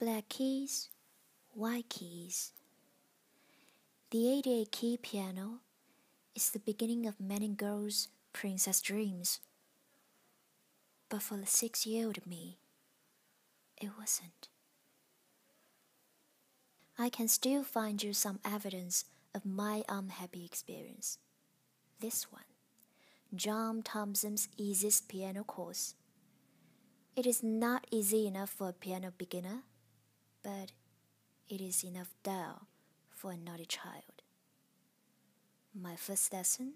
Black keys, white keys. The 88 key piano is the beginning of many girls' princess dreams. But for the six year old me, it wasn't. I can still find you some evidence of my unhappy experience. This one, John Thompson's easiest piano course. It is not easy enough for a piano beginner, but it is enough dull for a naughty child. My first lesson,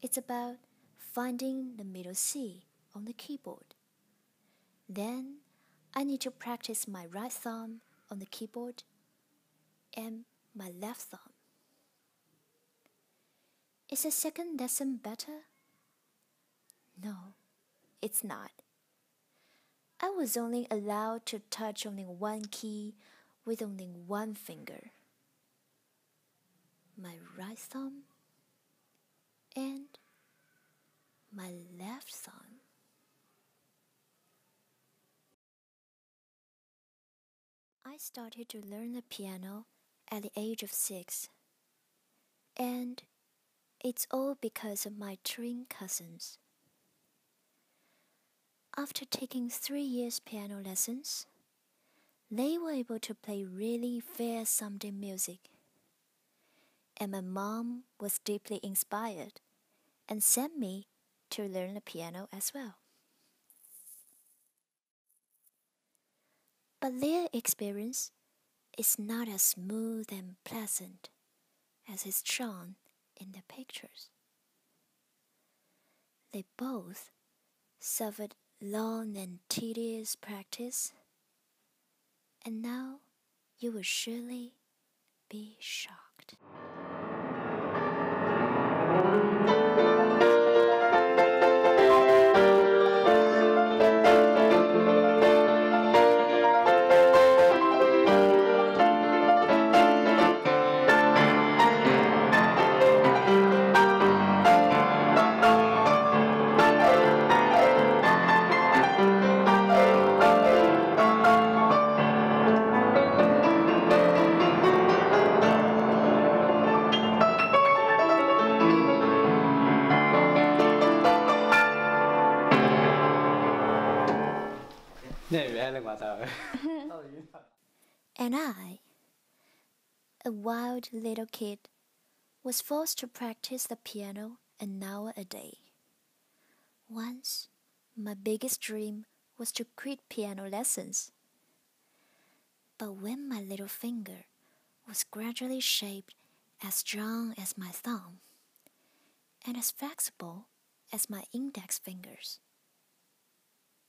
it's about finding the middle C on the keyboard. Then I need to practice my right thumb on the keyboard and my left thumb. Is the second lesson better? No, it's not. I was only allowed to touch only one key with only one finger my right thumb and my left thumb. I started to learn the piano at the age of six, and it's all because of my twin cousins. After taking three years piano lessons, they were able to play really fair sounding music. And my mom was deeply inspired and sent me to learn the piano as well. But their experience is not as smooth and pleasant as is shown in the pictures. They both suffered long and tedious practice, and now you will surely be shocked. Oh, and I, a wild little kid, was forced to practice the piano an hour a day. Once, my biggest dream was to quit piano lessons. But when my little finger was gradually shaped as strong as my thumb and as flexible as my index fingers,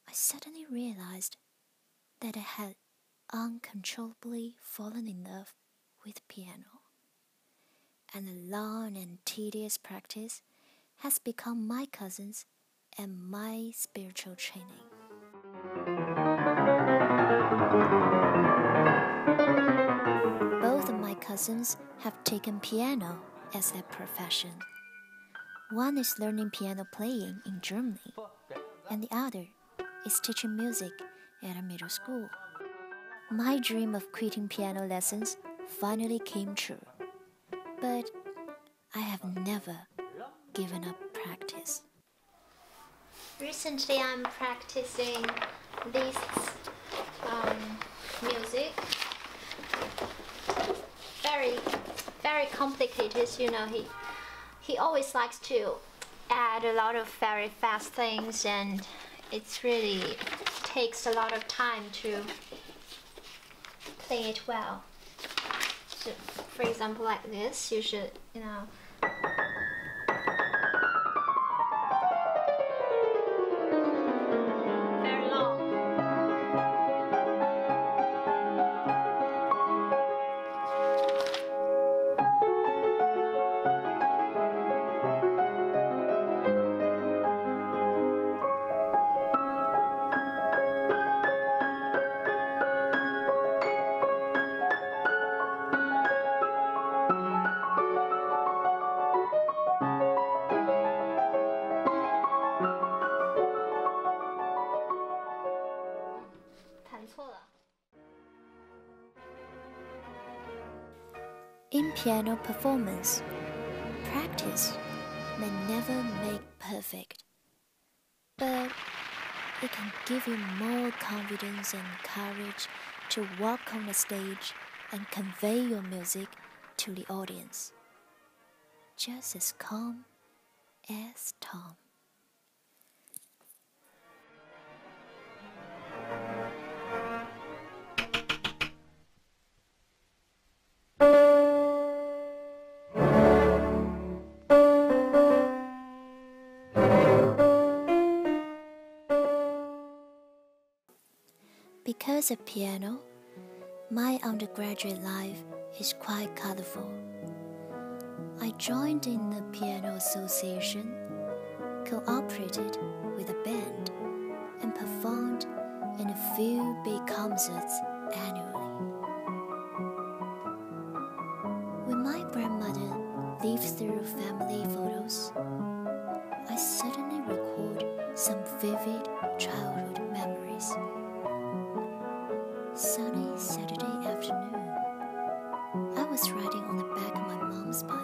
I suddenly realized that I had uncontrollably fallen in love with piano. And a long and tedious practice has become my cousin's and my spiritual training. Both of my cousins have taken piano as their profession. One is learning piano playing in Germany, and the other is teaching music at a middle school. My dream of quitting piano lessons finally came true, but I have never given up practice. Recently, I'm practicing this um, music. Very, very complicated. You know, he he always likes to add a lot of very fast things, and it's really takes a lot of time to play it well. So, for example, like this, you should, you know, In piano performance, practice may never make perfect, but it can give you more confidence and courage to walk on the stage and convey your music to the audience. Just as calm as Tom. Because of piano, my undergraduate life is quite colorful. I joined in the Piano Association, cooperated with a band, and performed in a few big concerts annually. When my grandmother lived through family photos, I suddenly record some vivid childhood memories sunny Saturday afternoon. I was riding on the back of my mom's bike